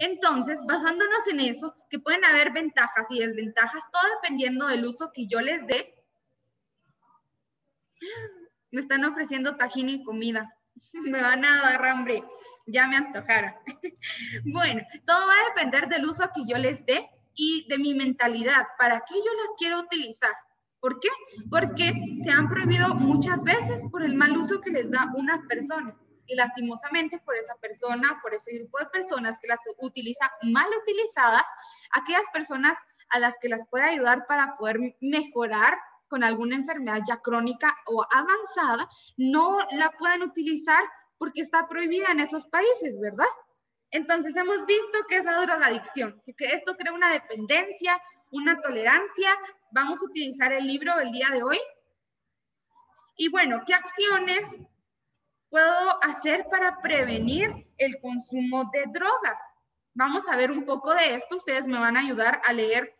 Entonces, basándonos en eso, que pueden haber ventajas y desventajas, todo dependiendo del uso que yo les dé. Me están ofreciendo tajín y comida. Me van a dar hambre. Ya me antojara. Bueno, todo va a depender del uso que yo les dé y de mi mentalidad. ¿Para qué yo las quiero utilizar? ¿Por qué? Porque se han prohibido muchas veces por el mal uso que les da una persona. Y lastimosamente por esa persona, por ese grupo de personas que las utiliza mal utilizadas, aquellas personas a las que las puede ayudar para poder mejorar con alguna enfermedad ya crónica o avanzada, no la pueden utilizar porque está prohibida en esos países, ¿verdad? Entonces hemos visto que es la drogadicción, que esto crea una dependencia, una tolerancia. Vamos a utilizar el libro del día de hoy. Y bueno, ¿qué acciones puedo hacer para prevenir el consumo de drogas? Vamos a ver un poco de esto. Ustedes me van a ayudar a leer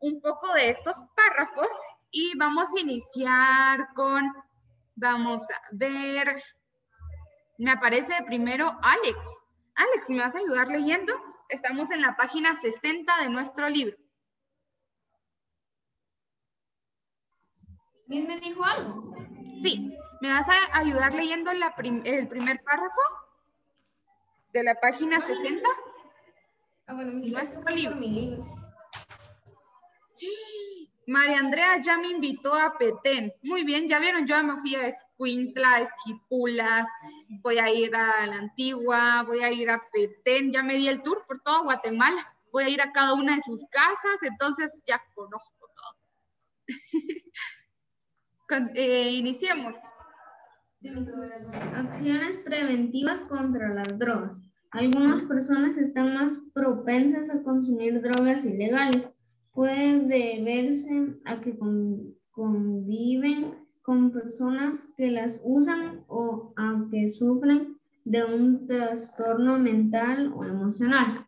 un poco de estos párrafos y vamos a iniciar con, vamos a ver, me aparece primero Alex. Alex, ¿me vas a ayudar leyendo? Estamos en la página 60 de nuestro libro. ¿Bien me dijo algo? Sí. ¿Me vas a ayudar leyendo el primer párrafo de la página 60? Ah, bueno, nuestro libro. Mi libro. María Andrea ya me invitó a Petén. Muy bien, ya vieron, yo me fui a Escuintla, Esquipulas, voy a ir a la Antigua, voy a ir a Petén, ya me di el tour por todo Guatemala. Voy a ir a cada una de sus casas, entonces ya conozco todo. eh, iniciemos. Acciones preventivas contra las drogas. Algunas personas están más propensas a consumir drogas ilegales puede deberse a que conviven con personas que las usan o a que sufren de un trastorno mental o emocional.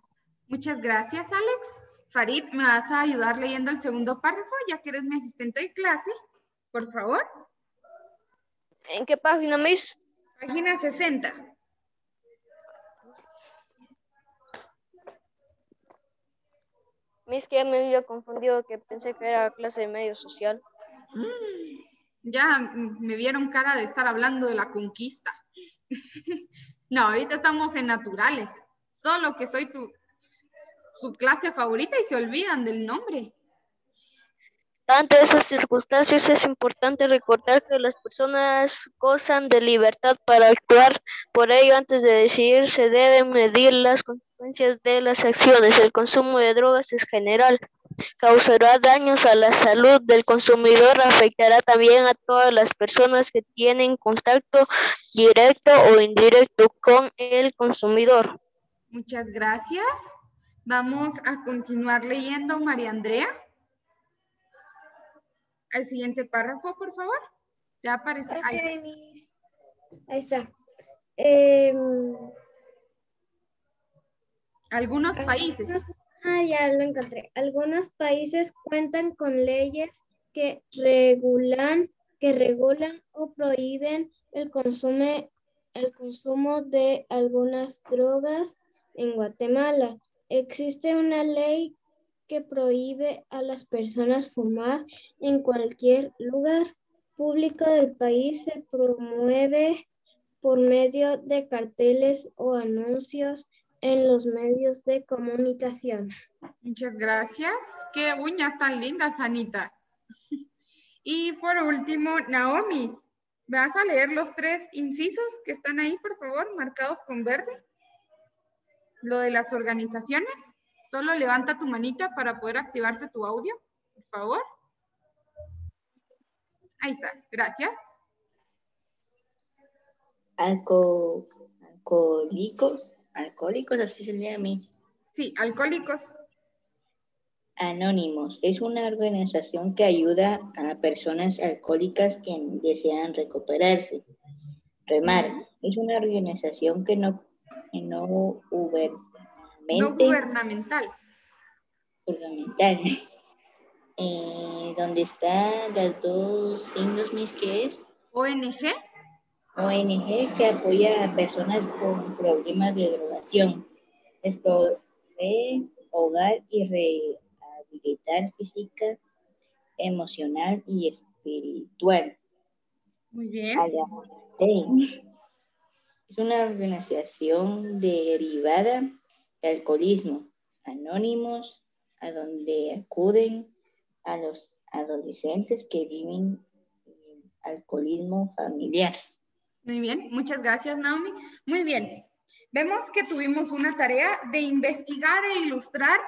Muchas gracias, Alex. Farid, ¿me vas a ayudar leyendo el segundo párrafo, ya que eres mi asistente de clase? Por favor. ¿En qué página, Miss? Página 60. Es que me había confundido que pensé que era clase de medio social. Mm, ya me vieron cara de estar hablando de la conquista. no, ahorita estamos en naturales. Solo que soy tu su clase favorita y se olvidan del nombre. Ante esas circunstancias es importante recordar que las personas gozan de libertad para actuar. Por ello, antes de decidir, se deben medir las consecuencias de las acciones. El consumo de drogas es general. Causará daños a la salud del consumidor, afectará también a todas las personas que tienen contacto directo o indirecto con el consumidor. Muchas gracias. Vamos a continuar leyendo, María Andrea al siguiente párrafo, por favor. Ya aparece. ahí. ahí está. Em, algunos países. ah, ya lo encontré. Algunos países cuentan con leyes que regulan, que regulan o prohíben el consumo, el consumo de algunas drogas en Guatemala. Existe una ley que prohíbe a las personas fumar en cualquier lugar público del país se promueve por medio de carteles o anuncios en los medios de comunicación. Muchas gracias. Qué uñas tan lindas, Anita. Y por último, Naomi, ¿vas a leer los tres incisos que están ahí, por favor, marcados con verde? Lo de las organizaciones. Solo levanta tu manita para poder activarte tu audio, por favor. Ahí está, gracias. alcohólicos, alcohólicos, así se llama a mí. Sí, alcohólicos. Anónimos es una organización que ayuda a personas alcohólicas que desean recuperarse. Remar es una organización que no, que no no gubernamental. Gubernamental. Eh, ¿Dónde están las dos signos mis que es? ONG. ONG que apoya a personas con problemas de drogación. hogar y rehabilitar física, emocional y espiritual. Muy bien. Es una organización derivada de alcoholismo anónimos a donde acuden a los adolescentes que viven alcoholismo familiar. Muy bien, muchas gracias Naomi. Muy bien, vemos que tuvimos una tarea de investigar e ilustrar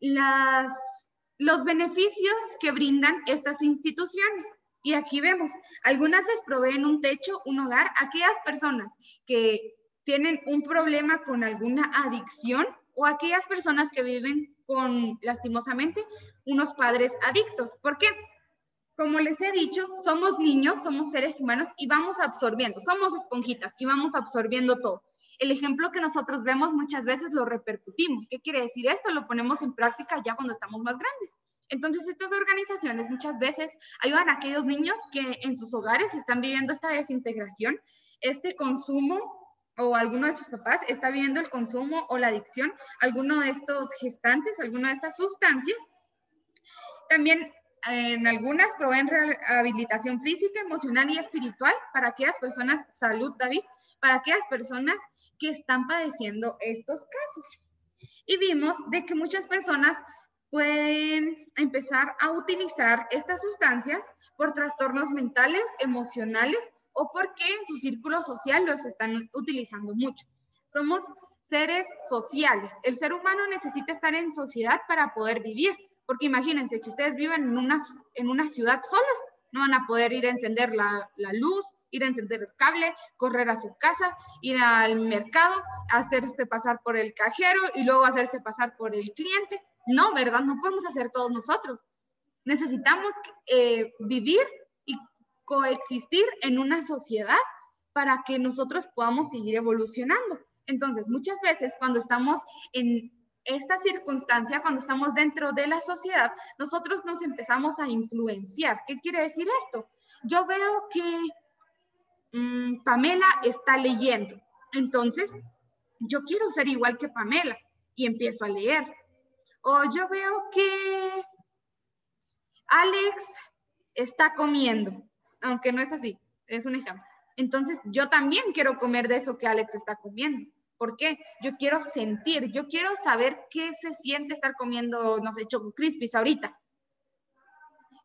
las, los beneficios que brindan estas instituciones. Y aquí vemos, algunas les proveen un techo, un hogar, aquellas personas que tienen un problema con alguna adicción o aquellas personas que viven con, lastimosamente, unos padres adictos. ¿Por qué? Como les he dicho, somos niños, somos seres humanos y vamos absorbiendo, somos esponjitas y vamos absorbiendo todo. El ejemplo que nosotros vemos muchas veces lo repercutimos. ¿Qué quiere decir esto? Lo ponemos en práctica ya cuando estamos más grandes. Entonces, estas organizaciones muchas veces ayudan a aquellos niños que en sus hogares están viviendo esta desintegración, este consumo o alguno de sus papás está viviendo el consumo o la adicción, alguno de estos gestantes, alguna de estas sustancias. También en algunas proveen rehabilitación física, emocional y espiritual para aquellas personas, salud David, para aquellas personas que están padeciendo estos casos. Y vimos de que muchas personas pueden empezar a utilizar estas sustancias por trastornos mentales, emocionales o porque en su círculo social los están utilizando mucho. Somos seres sociales. El ser humano necesita estar en sociedad para poder vivir, porque imagínense que ustedes viven en una, en una ciudad solos, no van a poder ir a encender la, la luz, ir a encender el cable, correr a su casa, ir al mercado, hacerse pasar por el cajero y luego hacerse pasar por el cliente. No, ¿verdad? No podemos hacer todos nosotros. Necesitamos eh, vivir coexistir en una sociedad para que nosotros podamos seguir evolucionando. Entonces, muchas veces cuando estamos en esta circunstancia, cuando estamos dentro de la sociedad, nosotros nos empezamos a influenciar. ¿Qué quiere decir esto? Yo veo que mm, Pamela está leyendo. Entonces, yo quiero ser igual que Pamela y empiezo a leer. O yo veo que Alex está comiendo aunque no es así, es un ejemplo. Entonces, yo también quiero comer de eso que Alex está comiendo. ¿Por qué? Yo quiero sentir, yo quiero saber qué se siente estar comiendo, no sé, Choco Crispies ahorita.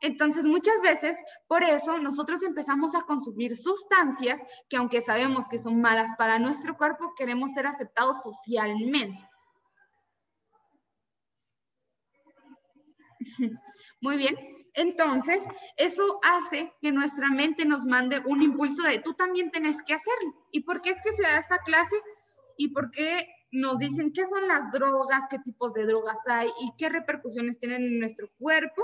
Entonces, muchas veces, por eso, nosotros empezamos a consumir sustancias que, aunque sabemos que son malas para nuestro cuerpo, queremos ser aceptados socialmente. Muy bien. Entonces, eso hace que nuestra mente nos mande un impulso de tú también tenés que hacerlo. ¿Y por qué es que se da esta clase? ¿Y por qué nos dicen qué son las drogas, qué tipos de drogas hay y qué repercusiones tienen en nuestro cuerpo?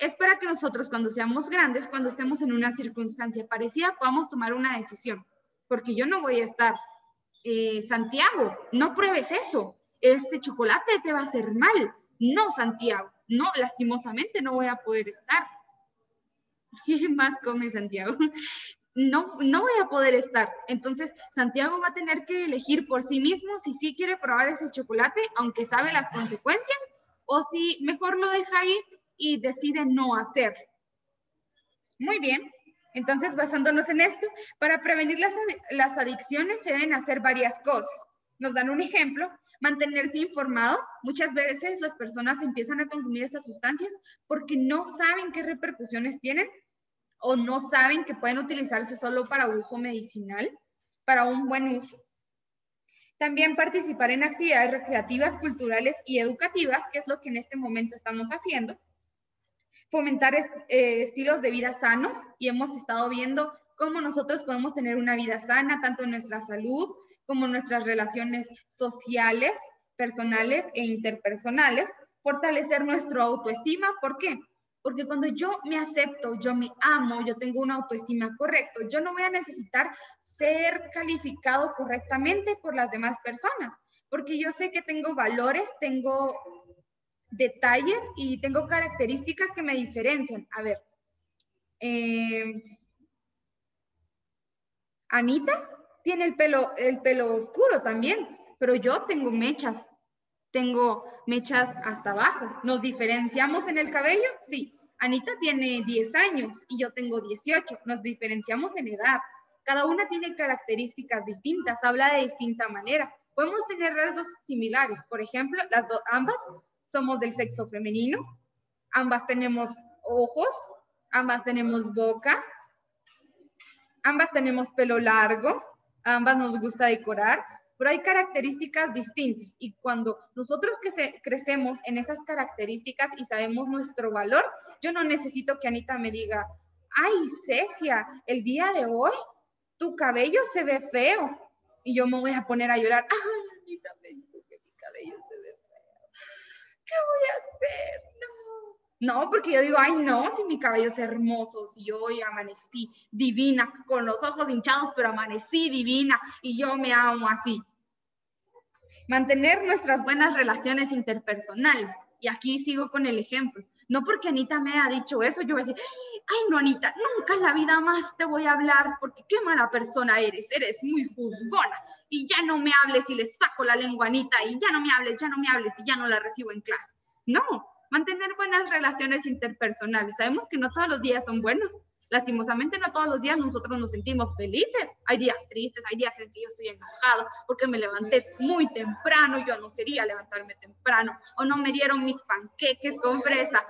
Es para que nosotros cuando seamos grandes, cuando estemos en una circunstancia parecida, podamos tomar una decisión. Porque yo no voy a estar, eh, Santiago, no pruebes eso. Este chocolate te va a hacer mal. No, Santiago no, lastimosamente no voy a poder estar. ¿Qué más come Santiago? No, no voy a poder estar. Entonces, Santiago va a tener que elegir por sí mismo si sí quiere probar ese chocolate, aunque sabe las consecuencias, o si mejor lo deja ahí y decide no hacer. Muy bien. Entonces, basándonos en esto, para prevenir las, las adicciones se deben hacer varias cosas. Nos dan un ejemplo mantenerse informado. Muchas veces las personas empiezan a consumir esas sustancias porque no saben qué repercusiones tienen o no saben que pueden utilizarse solo para uso medicinal, para un buen uso. También participar en actividades recreativas, culturales y educativas, que es lo que en este momento estamos haciendo. Fomentar eh, estilos de vida sanos y hemos estado viendo cómo nosotros podemos tener una vida sana, tanto en nuestra salud como nuestras relaciones sociales, personales e interpersonales, fortalecer nuestra autoestima. ¿Por qué? Porque cuando yo me acepto, yo me amo, yo tengo una autoestima correcta, yo no voy a necesitar ser calificado correctamente por las demás personas, porque yo sé que tengo valores, tengo detalles y tengo características que me diferencian. A ver, eh, Anita tiene el pelo, el pelo oscuro también, pero yo tengo mechas. Tengo mechas hasta abajo. ¿Nos diferenciamos en el cabello? Sí. Anita tiene 10 años y yo tengo 18. Nos diferenciamos en edad. Cada una tiene características distintas, habla de distinta manera. Podemos tener rasgos similares. Por ejemplo, las dos, ambas somos del sexo femenino, ambas tenemos ojos, ambas tenemos boca, ambas tenemos pelo largo, ambas nos gusta decorar, pero hay características distintas y cuando nosotros que crecemos en esas características y sabemos nuestro valor, yo no necesito que Anita me diga, ay, Cecia, el día de hoy tu cabello se ve feo. Y yo me voy a poner a llorar, ay, Anita me dijo que mi cabello se ve feo. ¿Qué voy a hacer? No. Porque yo digo, ay, no, si mi cabello es hermoso, si yo hoy amanecí divina, con los ojos hinchados, pero amanecí divina y yo me amo así. Mantener nuestras buenas relaciones interpersonales. Y aquí sigo con el ejemplo. No porque Anita me ha dicho eso, yo voy a decir, ay, no, Anita, nunca en la vida más te voy a hablar porque qué mala persona eres, eres muy juzgona. Y ya no me hables y le saco la lengua Anita y ya no me hables, ya no me hables y ya no la recibo en clase. No, mantener buenas relaciones interpersonales. Sabemos que no todos los días son buenos, Lastimosamente no todos los días nosotros nos sentimos felices. Hay días tristes, hay días en que yo estoy enojado porque me levanté muy temprano, yo no quería levantarme temprano, o no me dieron mis panqueques con fresa.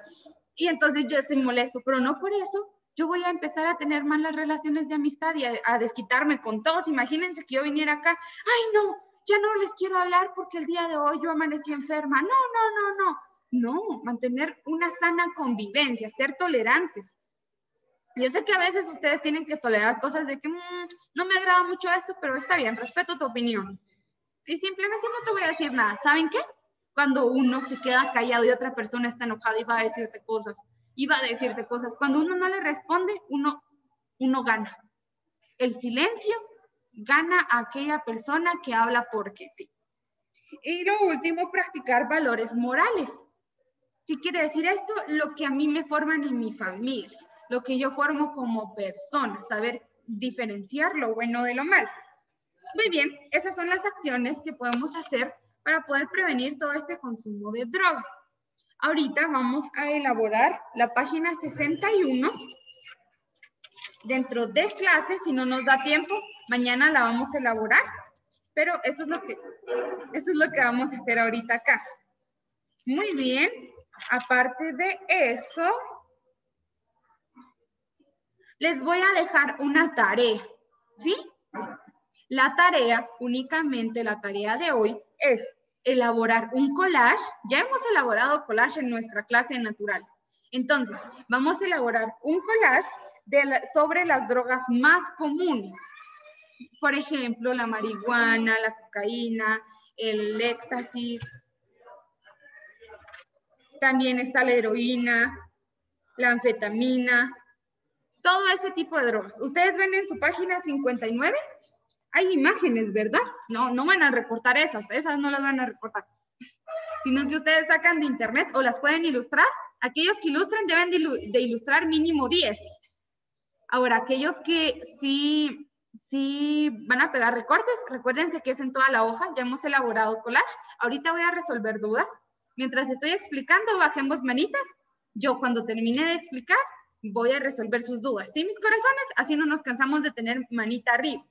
Y entonces yo estoy molesto, pero no por eso yo voy a empezar a tener malas relaciones de amistad y a, desquitarme con todos. Imagínense que yo viniera acá, ay no, ya no les quiero hablar porque el día de hoy yo amanecí enferma. No, no, no, no. No, mantener una sana convivencia, ser tolerantes. Yo sé que a veces ustedes tienen que tolerar cosas de que mm, no me agrada mucho esto, pero está bien, respeto tu opinión. Y simplemente no te voy a decir nada. ¿Saben qué? Cuando uno se queda callado y otra persona está enojada y va a decirte cosas, y va a decirte cosas. Cuando uno no le responde, uno, uno gana. El silencio gana a aquella persona que habla porque sí. Y lo último, practicar valores morales. ¿Qué quiere decir esto? Lo que a mí me forman en mi familia lo que yo formo como persona, saber diferenciar lo bueno de lo malo. Muy bien, esas son las acciones que podemos hacer para poder prevenir todo este consumo de drogas. Ahorita vamos a elaborar la página 61 dentro de clase, si no nos da tiempo, mañana la vamos a elaborar, pero eso es lo que, eso es lo que vamos a hacer ahorita acá. Muy bien, aparte de eso, les voy a dejar una tarea, ¿sí? La tarea, únicamente la tarea de hoy, es elaborar un collage. Ya hemos elaborado collage en nuestra clase de naturales. Entonces, vamos a elaborar un collage sobre las drogas más comunes. Por ejemplo, la marihuana, la cocaína, el éxtasis. También está la heroína, la anfetamina, todo ese tipo de drogas. Ustedes ven en su página 59, hay imágenes, ¿verdad? No, no van a recortar esas, esas no las van a recortar. Sino que ustedes sacan de internet o las pueden ilustrar. Aquellos que ilustren deben de, ilustrar mínimo 10. Ahora, aquellos que sí, sí van a pegar recortes, recuérdense que es en toda la hoja, ya hemos elaborado collage. Ahorita voy a resolver dudas. Mientras estoy explicando, bajemos manitas. Yo cuando termine de explicar, voy a resolver sus dudas. ¿Sí, mis corazones? Así no nos cansamos de tener manita arriba.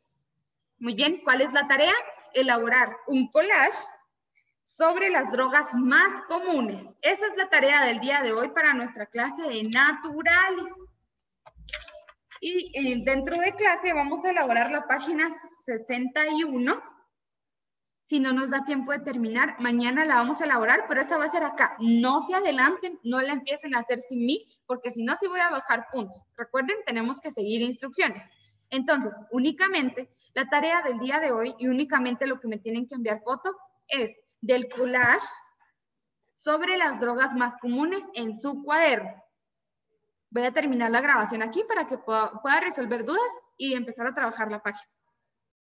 Muy bien, ¿cuál es la tarea? Elaborar un collage sobre las drogas más comunes. Esa es la tarea del día de hoy para nuestra clase de naturales. Y eh, dentro de clase vamos a elaborar la página 61 si no nos da tiempo de terminar, mañana la vamos a elaborar, pero esa va a ser acá. No se adelanten, no la empiecen a hacer sin mí, porque si no, sí voy a bajar puntos. Recuerden, tenemos que seguir instrucciones. Entonces, únicamente la tarea del día de hoy y únicamente lo que me tienen que enviar foto es del collage sobre las drogas más comunes en su cuaderno. Voy a terminar la grabación aquí para que pueda, pueda resolver dudas y empezar a trabajar la página.